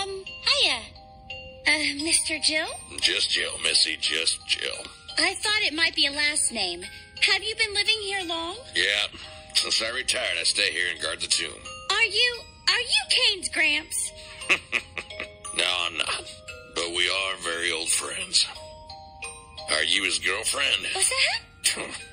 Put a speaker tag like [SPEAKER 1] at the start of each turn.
[SPEAKER 1] Um, hiya. Uh, Mr. Jill?
[SPEAKER 2] Just Jill, Missy, just Jill.
[SPEAKER 1] I thought it might be a last name. Have you been living here long?
[SPEAKER 2] Yeah, since I retired, I stay here and guard the tomb.
[SPEAKER 1] Are you, are you Kane's Gramps?
[SPEAKER 2] No, I'm not. But we are very old friends. Are you his girlfriend?
[SPEAKER 1] What's that?